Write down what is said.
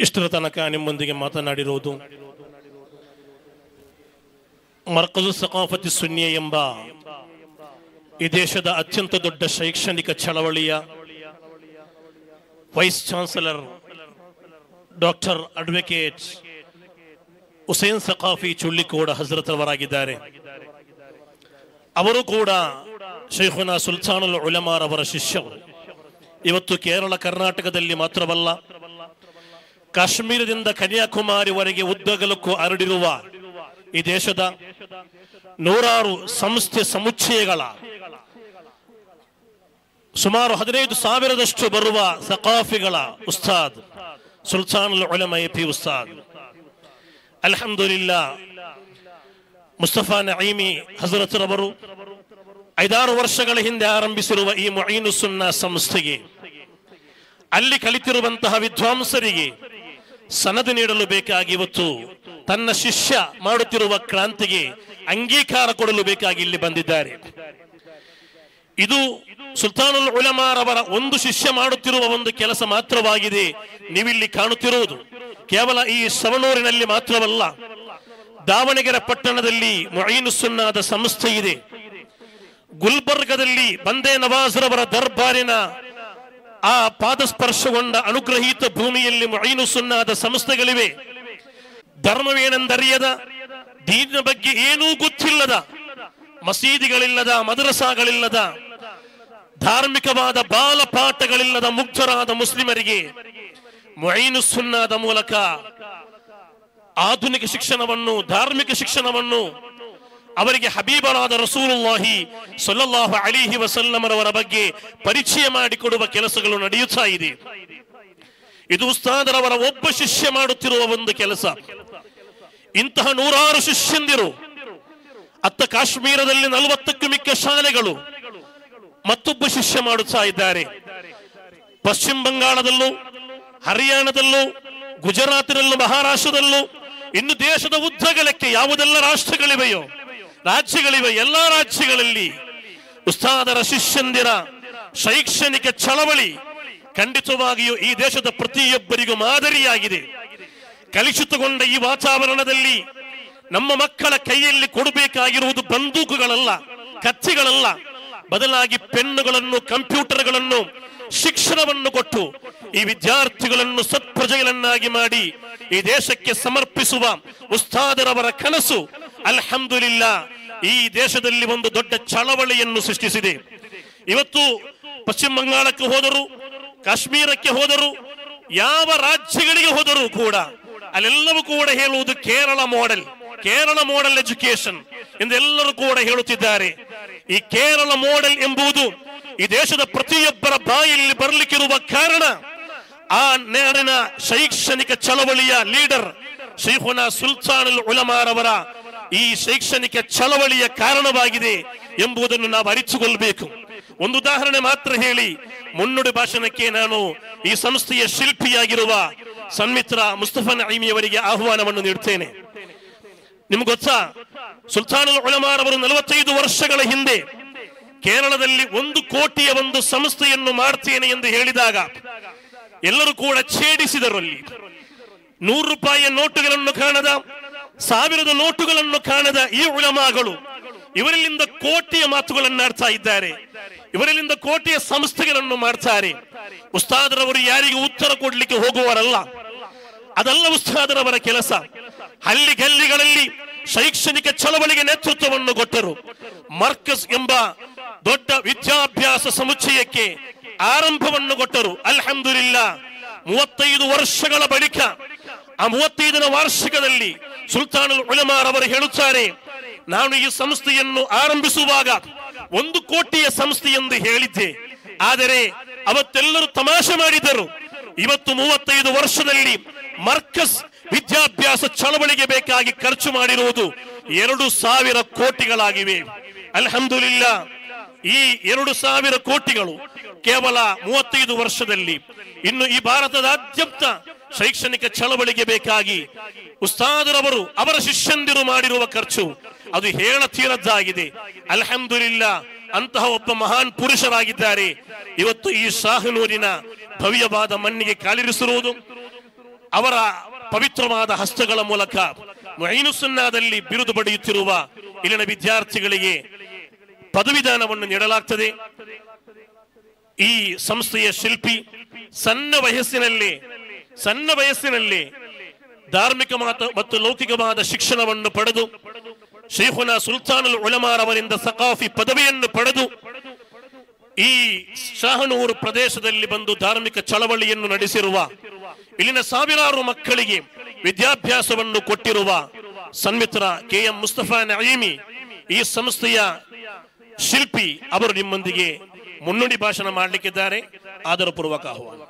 ಇಷ್ಟರ ತನಕ ನಿಮ್ಮೊಂದಿಗೆ ಮಾತನಾಡಿರುವುದು ಮರ್ಕಜು ಸಕಾಫತಿ ಸುನ್ಯ ಎಂಬ ಈ ದೇಶದ ಅತ್ಯಂತ ದೊಡ್ಡ ಶೈಕ್ಷಣಿಕ ಚಳವಳಿಯ vice chancellor doctor advocate Hussain Sakhafi Chullikode Hazrat ಅವರಾಗಿದ್ದಾರೆ ಅವರು ಕೂಡ ಶೈಖುನಾ ಸುಲ್ತಾನುಲ್ ಉಲಮಾರ್ ಅವರ ಶಿಷ್ಯರು. ಇವತ್ತು ಕೇರಳ ಕರ್ನಾಟಕದಲ್ಲಿ ಮಾತ್ರವಲ್ಲ ಕಾಶ್ಮೀರದಿಂದ ಕನ್ಯಾಕುಮಾರಿವರೆಗೆ ಉದ್ದಗಲಕ್ಕೂ ಹರಡಿರುವ ಈ ದೇಶದ ನೂರಾರು ಸಂಸ್ಥೆ ಸಮುಚ್ಚಯಗಳ ಸುಮಾರು ಹದಿನೈದು ಸಾವಿರದಷ್ಟು ಬರುವ ಸಕಾಫಿಗಳ ಉಸ್ತಾದ್ ಸುಲ್ತಾನ್ ಉಲಮ ಪಿ ಉಸ್ತಾದ್. ಅಲ್ಹಮ್ದುಲಿಲ್ಲಾ, ಮುಸ್ತಫಾ ನঈಮಿ ಹಜರತ್ರವರು ಐದಾರು ವರ್ಷಗಳ ಹಿಂದೆ ಆರಂಭಿಸಿರುವ ಈ ಮೊಯಿನು ಸುನ್ನ ಸಂಸ್ಥೆಗೆ, ಅಲ್ಲಿ ಕಲಿತಿರುವಂತಹ ವಿದ್ವಾಂಸರಿಗೆ ಸನದು ನೀಡಲು ಬೇಕಾಗಿ ಇವತ್ತು ತನ್ನ ಶಿಷ್ಯ ಮಾಡುತ್ತಿರುವ ಕ್ರಾಂತಿಗೆ ಅಂಗೀಕಾರ ಕೊಡಲು ಬೇಕಾಗಿ ಇಲ್ಲಿ ಬಂದಿದ್ದಾರೆ. ಇದು ಸುಲ್ತಾನುಲ್ ಉಲಮಾರವರ ಒಂದು ಶಿಷ್ಯ ಮಾಡುತ್ತಿರುವ ಒಂದು ಕೆಲಸ ಮಾತ್ರವಾಗಿದೆ. ನೀವಿಲ್ಲಿ ಕಾಣುತ್ತಿರುವುದು ಕೇವಲ ಈ ಸವಣೂರಿನಲ್ಲಿ ಮಾತ್ರವಲ್ಲ, ದಾವಣಗೆರೆ ಪಟ್ಟಣದಲ್ಲಿ ಮೊಯಿನುಸುನ್ನಾದ ಸಂಸ್ಥೆ ಇದೆ ಗುಲ್ಬರ್ಗದಲ್ಲಿ ಬಂದೇ ನವಾಜ್ರವರ ದರ್ಬಾರಿನ ಆ ಪಾದಸ್ಪರ್ಶಗೊಂಡ ಅನುಗ್ರಹೀತ ಭೂಮಿಯಲ್ಲಿ ಮೊಯಿನು ಸುನ್ನಾದ ಸಂಸ್ಥೆಗಳಿವೆ. ಧರ್ಮವೇನೆಂದರಿಯದ ದೀನ ಬಗ್ಗೆ ಏನೂ ಗೊತ್ತಿಲ್ಲದ, ಮಸೀದಿಗಳಿಲ್ಲದ, ಮದರಸಾಗಳಿಲ್ಲದ, ಧಾರ್ಮಿಕವಾದ ಬಾಲಪಾಠಗಳಿಲ್ಲದ ಮುಗ್ಧರಾದ ಮುಸ್ಲಿಮರಿಗೆ ಮೊಯ್ನು ಸುನ್ನಾದ ಮೂಲಕ ಆಧುನಿಕ ಶಿಕ್ಷಣವನ್ನು, ಧಾರ್ಮಿಕ ಶಿಕ್ಷಣವನ್ನು ಅವರಿಗೆ ಹಬೀಬರಾದ ರಸೂಲುಲ್ಲಾಹಿ ಸೊಲ್ಲಾಹು ಅಲಿಹಿ ವಸಲ್ಲಮರವರ ಬಗ್ಗೆ ಪರಿಚಯ ಮಾಡಿಕೊಡುವ ಕೆಲಸಗಳು ನಡೆಯುತ್ತಾ ಇದೆ. ಇದು ಉಸ್ತಾದರವರ ಒಬ್ಬ ಶಿಷ್ಯ ಮಾಡುತ್ತಿರುವ ಒಂದು ಕೆಲಸ. ಇಂತಹ ನೂರಾರು ಶಿಷ್ಯಂದಿರು, ಅತ್ತ ಕಾಶ್ಮೀರದಲ್ಲಿ ನಲವತ್ತಕ್ಕೂ ಮಿಕ್ಕ ಶಾಲೆಗಳು ಮತ್ತೊಬ್ಬ ಶಿಷ್ಯ ಮಾಡುತ್ತಾ ಇದ್ದಾರೆ. ಪಶ್ಚಿಮ ಬಂಗಾಳದಲ್ಲೂ, ಹರಿಯಾಣದಲ್ಲೂ, ಗುಜರಾತಿನಲ್ಲೂ, ಮಹಾರಾಷ್ಟ್ರದಲ್ಲೂ, ಇನ್ನು ದೇಶದ ಉದ್ದಗಲಕ್ಕೆ ಯಾವುದೆಲ್ಲ ರಾಷ್ಟ್ರಗಳಿವೆಯೋ ರಾಜ್ಯಗಳಿವೆ, ಎಲ್ಲ ರಾಜ್ಯಗಳಲ್ಲಿ. ಉಸ್ತಾದರ ಶಿಷ್ಯಂದಿರ ಶೈಕ್ಷಣಿಕ ಚಳವಳಿ ಖಂಡಿತವಾಗಿಯೂ ಈ ದೇಶದ ಪ್ರತಿಯೊಬ್ಬರಿಗೂ ಮಾದರಿಯಾಗಿದೆ. ಕಲುಷಿತಗೊಂಡ ಈ ವಾತಾವರಣದಲ್ಲಿ ನಮ್ಮ ಮಕ್ಕಳ ಕೈಯಲ್ಲಿ ಕೊಡಬೇಕಾಗಿರುವುದು ಬಂದೂಕುಗಳಲ್ಲ, ಕತ್ತಿಗಳಲ್ಲ. ಬದಲಾಗಿ ಪೆನ್ನುಗಳನ್ನು, ಕಂಪ್ಯೂಟರ್ಗಳನ್ನು, ಶಿಕ್ಷಣವನ್ನು ಕೊಟ್ಟು ಈ ವಿದ್ಯಾರ್ಥಿಗಳನ್ನು ಸತ್ಪ್ರಜೆಗಳನ್ನಾಗಿ ಮಾಡಿ ಈ ದೇಶಕ್ಕೆ ಸಮರ್ಪಿಸುವ ಉಸ್ತಾದರವರ ಕನಸು ಅಲ್ಹಮ್ದುಲಿಲ್ಲಾ, ಈ ದೇಶದಲ್ಲಿ ಒಂದು ದೊಡ್ಡ ಚಳವಳಿಯನ್ನು ಸೃಷ್ಟಿಸಿದೆ. ಇವತ್ತು ಪಶ್ಚಿಮ ಬಂಗಾಳಕ್ಕೆ ಹೋದರು, ಕಾಶ್ಮೀರಕ್ಕೆ ಹೋದರು, ಯಾವ ರಾಜ್ಯಗಳಿಗೆ ಹೋದರೂ ಕೂಡ, ಅಲ್ಲೆಲ್ಲವೂ ಕೂಡ ಹೇಳುವುದು Kerala model Kerala model education ಎಂದೆಲ್ಲರೂ ಕೂಡ ಹೇಳುತ್ತಿದ್ದಾರೆ. ಈ ಕೇರಳ ಮಾಡೆಲ್ ಎಂಬುದು ಈ ದೇಶದ ಪ್ರತಿಯೊಬ್ಬರ ಬಾಯಲ್ಲಿ ಬರಲಿಕ್ಕಿರುವ ಕಾರಣ, ಆ ನಾಡಿನ ಶೈಕ್ಷಣಿಕ ಚಳವಳಿಯ ಲೀಡರ್ ಶೈಹುನ ಸುಲ್ತಾನ್ ಉಲಮಾರ್ ಉಲಮಾರವರ ಈ ಶೈಕ್ಷಣಿಕ ಚಳವಳಿಯ ಕಾರಣವಾಗಿದೆ ಎಂಬುದನ್ನು ನಾವು ಅರಿತುಕೊಳ್ಳಬೇಕು ಒಂದು ಉದಾಹರಣೆ ಮಾತ್ರ ಹೇಳಿ. ಮುನ್ನುಡಿ ಭಾಷಣಕ್ಕೆ ನಾನು ಈ ಸಂಸ್ಥೆಯ ಶಿಲ್ಪಿಯಾಗಿರುವ ಸನ್ಮಿತ್ರ ಮುಸ್ತಫಾ ಅಹಿಮಿಯವರಿಗೆ ಆಹ್ವಾನವನ್ನು ನೀಡುತ್ತೇನೆ ನಿಮ್ಗೆ ಗೊತ್ತಾ? ಸುಲ್ತಾನುಲ್ ಉಲಮಾರವರು ನಲವತ್ತೈದು ವರ್ಷಗಳ ಹಿಂದೆ ಕೇರಳದಲ್ಲಿ ಒಂದು ಕೋಟಿಯ ಒಂದು ಸಂಸ್ಥೆಯನ್ನು ಮಾಡ್ತೇನೆ ಎಂದು ಹೇಳಿದಾಗ ಎಲ್ಲರೂ ಕೂಡ ಛೇಡಿಸಿದರು ಅಲ್ಲಿ ನೂರು ರೂಪಾಯಿಯ ನೋಟುಗಳನ್ನು ಕಾಣದ ಸಾವಿರದ ನೋಟುಗಳನ್ನು ಕಾಣದ ಈ ಉಳಮಾಗಳು ಇವರಲ್ಲಿಂದ ಕೋಟಿಯ ಮಾತುಗಳನ್ನಾಡ್ತಾ ಇದ್ದಾರೆ. ಇವರಲ್ಲಿಂದ ಕೋಟಿಯ ಸಂಸ್ಥೆಗಳನ್ನು ಮಾಡ್ತಾರೆ. ಉಸ್ತಾದರವರು ಯಾರಿಗೆ ಉತ್ತರ ಕೊಡ್ಲಿಕ್ಕೆ ಹೋಗುವರಲ್ಲ ಅದಲ್ಲ ಉಸ್ತಾದರವರ ಕೆಲಸ. ಹಳ್ಳಿ ಗಲ್ಲಿಗಳಲ್ಲಿ ಶೈಕ್ಷಣಿಕ ಚಳವಳಿಗೆ ನೇತೃತ್ವವನ್ನು ಕೊಟ್ಟರು. ಮರ್ಕಸ್ ಎಂಬ ದೊಡ್ಡ ವಿದ್ಯಾಭ್ಯಾಸ ಸಮುಚ್ಚಯಕ್ಕೆ ಆರಂಭವನ್ನು ಕೊಟ್ಟರು. ಅಲ್ಹಮ್ದುಲಿಲ್ಲ, ಮೂವತ್ತೈದು ವರ್ಷಗಳ ಬಳಿಕ ಆ ಮೂವತ್ತೈದನ ವಾರ್ಷಿಕದಲ್ಲಿ ಸುಲ್ತಾನ್ ಉಲಮಾರ್ ಅವರು ಹೇಳುತ್ತಾರೆ, ನಾನು ಈ ಸಂಸ್ಥೆಯನ್ನು ಆರಂಭಿಸುವಾಗ ಒಂದು ಕೋಟಿಯ ಸಂಸ್ಥೆ ಎಂದು ಹೇಳಿದ್ದೆ. ಆದರೆ ಅವತ್ತೆಲ್ಲರೂ ತಮಾಷೆ ಮಾಡಿದರು. ಇವತ್ತು ಮೂವತ್ತೈದು ವರ್ಷದಲ್ಲಿ ಮರ್ಕಸ್ ವಿದ್ಯಾಭ್ಯಾಸ ಚಳವಳಿಗೆ ಬೇಕಾಗಿ ಖರ್ಚು ಮಾಡಿರುವುದು ಎರಡು ಸಾವಿರ ಕೋಟಿಗಳಾಗಿವೆ. ಅಲ್ಹಮ್ದುಲಿಲ್ಲ, ಈ ಎರಡು ಸಾವಿರ ಕೋಟಿಗಳು ಕೇವಲ ಮೂವತ್ತೈದು ವರ್ಷದಲ್ಲಿ. ಇನ್ನು ಈ ಭಾರತದಾದ್ಯಂತ ಶೈಕ್ಷಣಿಕ ಚಳವಳಿಗೆ ಬೇಕಾಗಿ ಉಸ್ತಾದರವರು ಅವರ ಶಿಷ್ಯಂದಿರು ಮಾಡಿರುವ ಖರ್ಚು ಅದು ಹೇಳತೀರದ್ದಾಗಿದೆ ಅಲ್ಹಮ್ದುಲಿಲ್ಲ, ಅಂತಹ ಒಬ್ಬ ಮಹಾನ್ ಪುರುಷರಾಗಿದ್ದಾರೆ. ಇವತ್ತು ಈ ಶಾಹನೂರಿನ ಭವ್ಯವಾದ ಮಣ್ಣಿಗೆ ಕಾಲಿರಿಸಿರುವುದು, ಅವರ ಪವಿತ್ರವಾದ ಹಸ್ತಗಳ ಮೂಲಕ ಸುನ್ನಾದಲ್ಲಿ ಬಿರುದು ಪಡೆಯುತ್ತಿರುವ ಇಲ್ಲಿನ ವಿದ್ಯಾರ್ಥಿಗಳಿಗೆ ಪದವಿದಾನವನ್ನು ನೀಡಲಾಗ್ತದೆ. ಈ ಸಂಸ್ಥೆಯ ಶಿಲ್ಪಿ ಸಣ್ಣ ವಯಸ್ಸಿನಲ್ಲಿ ಸಣ್ಣ ವಯಸ್ಸಿನಲ್ಲಿ ಧಾರ್ಮಿಕ ಮಾತು ಮತ್ತು ಲೌಕಿಕವಾದ ಶಿಕ್ಷಣವನ್ನು ಪಡೆದು ಶೇಖುನ ಸುಲ್ತಾನುಲ್ ಅವರಿಂದ ಸಕಾಫಿ ಪದವಿಯನ್ನು ಪಡೆದು ಈ ಶಾಹನೂರು ಪ್ರದೇಶದಲ್ಲಿ ಬಂದು ಧಾರ್ಮಿಕ ಚಳವಳಿಯನ್ನು ನಡೆಸಿರುವ, ಇಲ್ಲಿನ ಸಾವಿರಾರು ಮಕ್ಕಳಿಗೆ ವಿದ್ಯಾಭ್ಯಾಸವನ್ನು ಕೊಟ್ಟಿರುವ ಸನ್ಮಿತ್ರ ಕೆ ಎಂ ಮುಸ್ತಫಾ ನಯೀಮಿ, ಈ ಸಂಸ್ಥೆಯ ಶಿಲ್ಪಿ ಅವರು ನಿಮ್ಮೊಂದಿಗೆ ಮುನ್ನುಡಿ ಭಾಷಣ ಮಾಡಲಿಕ್ಕಿದ್ದಾರೆ. ಆದರಪೂರ್ವಕ ಆಹ್ವಾನ.